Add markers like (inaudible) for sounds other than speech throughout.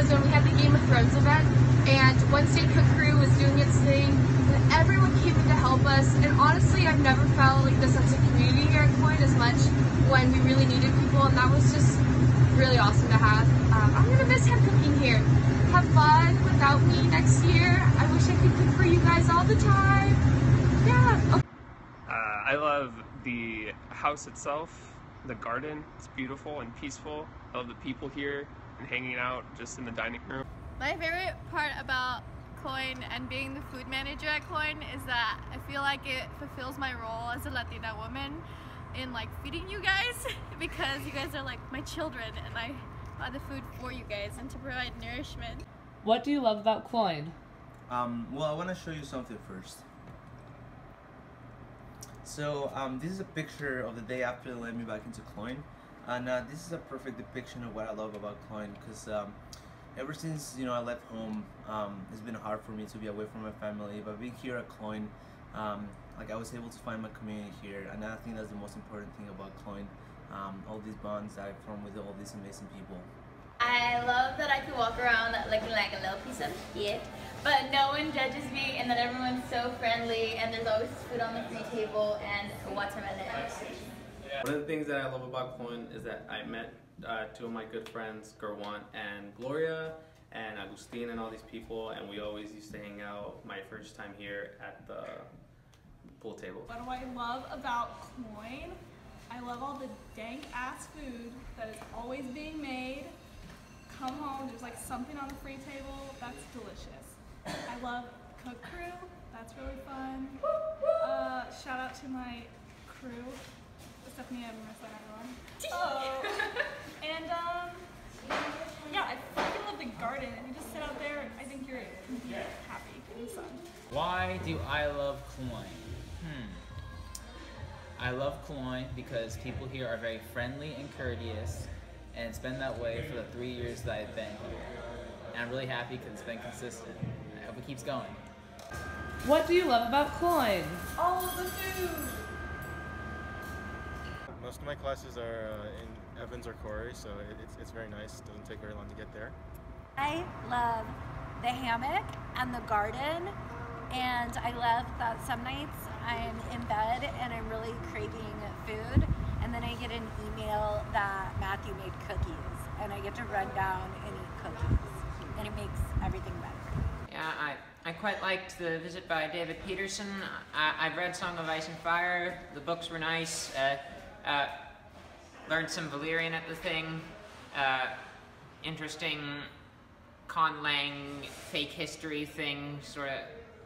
was when we had the Game of Thrones event, and Wednesday Cook Crew was doing its thing, and everyone came in to help us. And honestly, I've never felt like the sense of community here at Cloyne as much when we really needed people, and that was just really awesome to have. Um, I'm gonna miss hand cooking here. Have fun without me next year. I wish I could cook for you guys all the time. Yeah. Okay. Uh, I love the house itself, the garden. It's beautiful and peaceful. I love the people here and hanging out just in the dining room. My favorite part about Cloyne and being the food manager at Cloyne is that I feel like it fulfills my role as a Latina woman in like feeding you guys (laughs) because you guys are like my children and I buy the food for you guys and to provide nourishment. What do you love about Cloyne? Um, well, I want to show you something first. So, um, this is a picture of the day after they let me back into Cloyne. And uh, this is a perfect depiction of what I love about Cloyne because um, ever since you know I left home, um, it's been hard for me to be away from my family. But being here at Cloyne, um, like I was able to find my community here, and I think that's the most important thing about Cloyne. Um, all these bonds that I formed with all these amazing people. I love that I can walk around looking like a little piece of shit, but no one judges me and that everyone's so friendly and there's always food on the free table and watermelon. One of the things that I love about Cloyne is that I met uh, two of my good friends, Gerwant and Gloria, and Agustin and all these people, and we always used to hang out my first time here at the pool table. What do I love about Cloyne? I love all the dank ass food that is always being made. Come home, there's like something on the free table, that's delicious. I love Cook Crew, that's really fun. Uh, shout out to my crew, Stephanie and Marissa and everyone. (laughs) Oh. and um, yeah, I fucking love the garden. And you just sit out there and I think you're gonna happy in the sun. Why do I love Cloyne? Hmm. I love Cloyne because people here are very friendly and courteous, and it's been that way for the three years that I've been here. And I'm really happy because it's been consistent. I hope it keeps going. What do you love about Cloyne? All of the food. Most of my classes are uh, in Evans or Cory, so it, it's, it's very nice. It doesn't take very long to get there. I love the hammock and the garden, and I love that some nights I'm in bed and I'm really craving food, and then I get an email that Matthew made cookies, and I get to run down and eat cookies, and it makes everything better. Yeah, I, I quite liked the visit by David Peterson. I, I've read Song of Ice and Fire. The books were nice. Uh, uh, learned some Valyrian at the thing. Uh, interesting conlang fake history thing, sort of.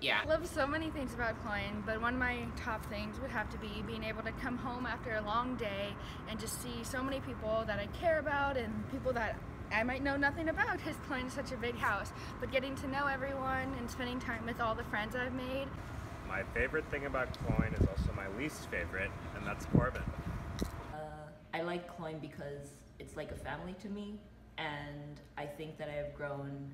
Yeah. I love so many things about Cloyne, but one of my top things would have to be being able to come home after a long day and just see so many people that I care about and people that I might know nothing about because Cloyne is such a big house. But getting to know everyone and spending time with all the friends I've made. My favorite thing about Cloyne is also my least favorite, and that's Corbin. I like Cloyne because it's like a family to me, and I think that I have grown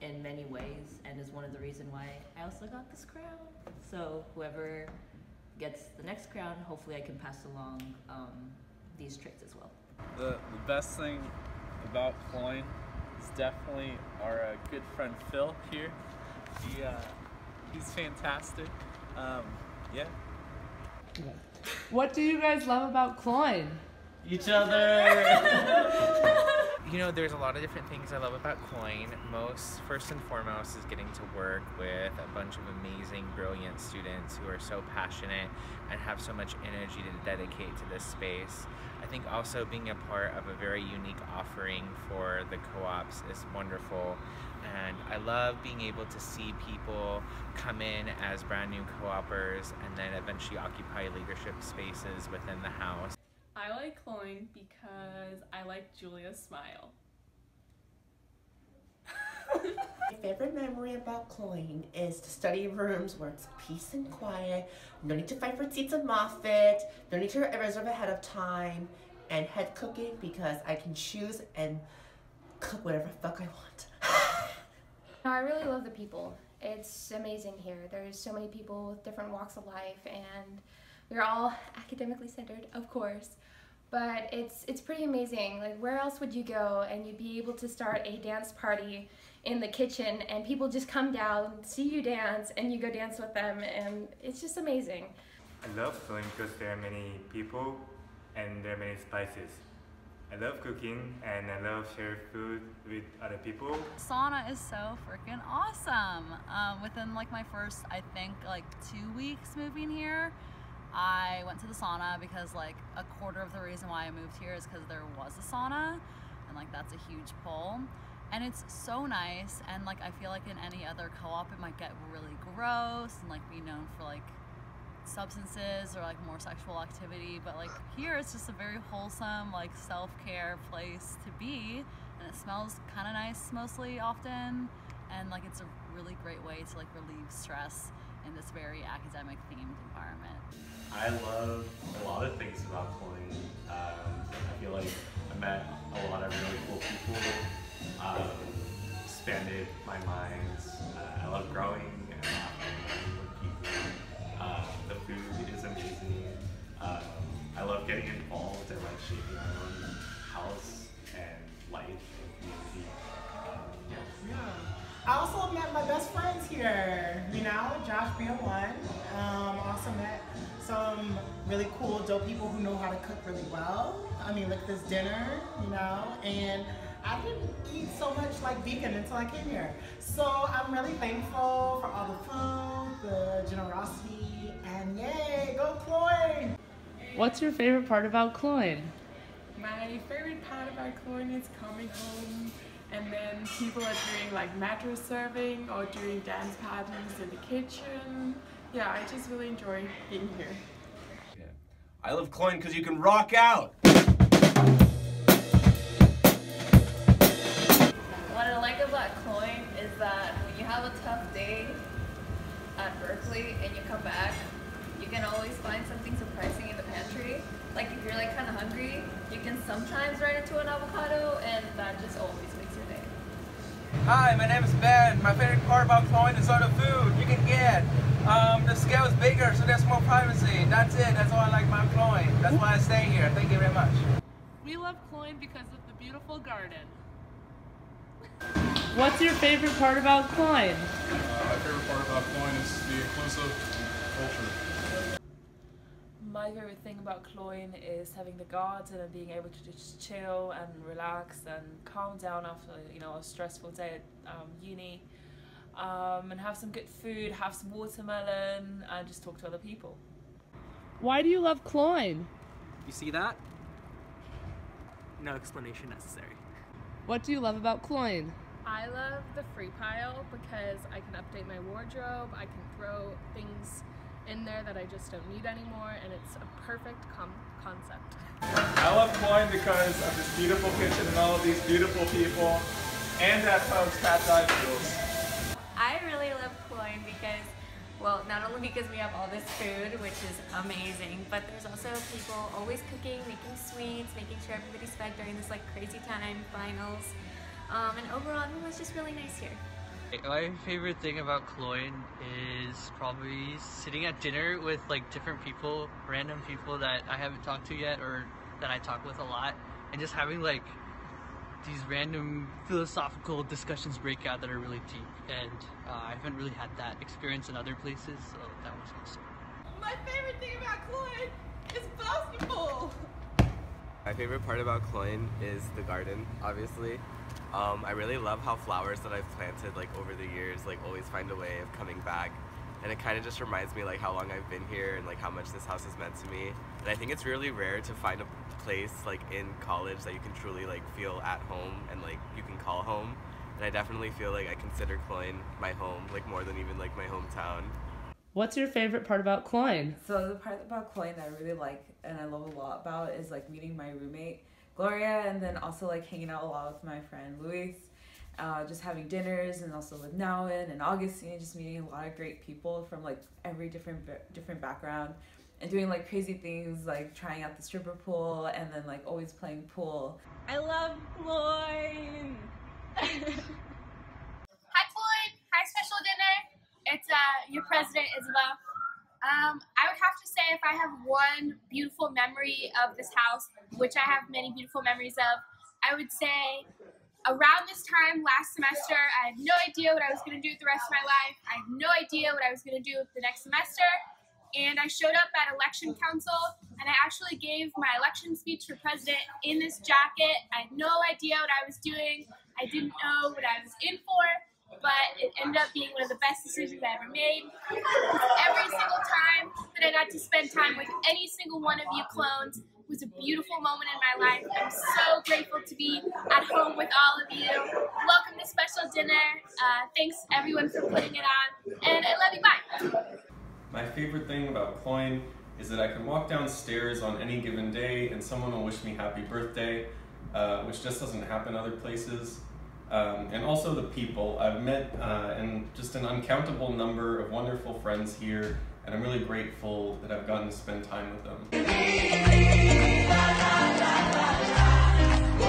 in many ways, and is one of the reason why I also got this crown. So whoever gets the next crown, hopefully I can pass along um, these traits as well. The, the best thing about Cloyne is definitely our uh, good friend Phil here. He, uh, he's fantastic. Um, yeah. What do you guys love about Cloyne? Each other! You know, there's a lot of different things I love about Cloyne. Most, first and foremost, is getting to work with a bunch of amazing, brilliant students who are so passionate and have so much energy to dedicate to this space. I think also being a part of a very unique offering for the co-ops is wonderful. And I love being able to see people come in as brand new co-opers and then eventually occupy leadership spaces within the house. I like Cloyne because I like Julia's smile. (laughs) My favorite memory about Cloyne is the study rooms where it's peace and quiet, no need to fight for seats at Moffitt, no need to reserve ahead of time, and head cooking because I can choose and cook whatever the fuck I want. (laughs) I really love the people. It's amazing here. There's so many people with different walks of life and we're all academically centered, of course, but it's it's pretty amazing. Like where else would you go and you'd be able to start a dance party in the kitchen and people just come down, see you dance, and you go dance with them, and it's just amazing. I love Flame because there are many people and there are many spices. I love cooking and I love sharing food with other people. Sauna is so freaking awesome. Um, within like my first, I think like two weeks moving here, I went to the sauna because like a quarter of the reason why I moved here is because there was a sauna and like that's a huge pull. And it's so nice and like I feel like in any other co-op it might get really gross and like be known for like substances or like more sexual activity. But like here it's just a very wholesome like self-care place to be and it smells kind of nice mostly often. And like it's a really great way to like relieve stress in this very academic themed environment I love a lot of things about Cloyne. Um, I feel like I met a lot of really cool people, um, expanded my mind. Uh, I love growing really cool, dope people who know how to cook really well. I mean, look at this dinner, you know, and I didn't eat so much like vegan until I came here. So I'm really thankful for all the food, the generosity, and yay, go Cloyne! What's your favorite part about Cloyne? My favorite part about Cloyne is coming home and then people are doing like mattress serving or doing dance parties in the kitchen. Yeah, I just really enjoy being here. I love Cloyne because you can rock out. What I like about Cloyne is that when you have a tough day at Berkeley and you come back, you can always find something surprising in the pantry. Like if you're like kind of hungry, you can sometimes run into an avocado and that just always makes. Hi, my name is Ben. My favorite part about Cloyne is all the food you can get. Um, the scale is bigger, so there's more privacy. That's it. That's all I like about Cloyne. That's why I stay here. Thank you very much. We love Cloyne because of the beautiful garden. What's your favorite part about Cloyne? Uh, my favorite part about Cloyne is the inclusive culture. My favorite thing about Cloyne is having the garden and being able to just chill and relax and calm down after you know a stressful day at um, uni, um, and have some good food, have some watermelon, and just talk to other people. Why do you love Cloyne? You see that? No explanation necessary. What do you love about Cloyne? I love the free pile because I can update my wardrobe, I can throw things in there that I just don't need anymore, and it's a perfect com- concept. I love Cloyne because of this beautiful kitchen and all of these beautiful people, and at Poe's Cat's Eye Feels. I really love Cloyne because, well, not only because we have all this food, which is amazing, but there's also people always cooking, making sweets, making sure everybody's fed during this like crazy time, finals. Um, and overall, everyone's just really nice here. My favorite thing about Cloyne is probably sitting at dinner with like different people, random people that I haven't talked to yet or that I talk with a lot, and just having like these random philosophical discussions break out that are really deep. And uh, I haven't really had that experience in other places, so that was awesome. My favorite thing about Cloyne is basketball. My favorite part about Cloyne is the garden, obviously. Um, I really love how flowers that I've planted like over the years like always find a way of coming back. And it kind of just reminds me like how long I've been here and like how much this house has meant to me. And I think it's really rare to find a place like in college that you can truly like feel at home and like you can call home. And I definitely feel like I consider Cloyne my home like more than even like my hometown. What's your favorite part about Cloyne? So the part about Cloyne that I really like and I love a lot about is like meeting my roommate Gloria and then also like hanging out a lot with my friend Luis. Uh, just having dinners and also with Nowan and Augustine, just meeting a lot of great people from like every different different background and doing like crazy things like trying out the stripper pool and then like always playing pool. I love Cloyne. (laughs) Hi, Cloyne. Hi, special dinner. It's uh, your president, Isabel. Um, I would have to say if I have one beautiful memory of this house, which I have many beautiful memories of, I would say around this time last semester, I had no idea what I was going to do with the rest of my life. I had no idea what I was going to do the next semester. And I showed up at election council and I actually gave my election speech for president in this jacket. I had no idea what I was doing. I didn't know what I was in for, but it ended up being one of the best decisions I ever made. Every single time that I got to spend time with any single one of you clones It was a beautiful moment in my life. I'm so grateful to be at home with all of you. Welcome to special dinner. Uh, thanks everyone for putting it on, and I love you. Bye. My favorite thing about Cloyne is that I can walk downstairs on any given day and someone will wish me happy birthday, uh, which just doesn't happen other places. Um, and also the people. I've met uh, and just an uncountable number of wonderful friends here, and I'm really grateful that I've gotten to spend time with them.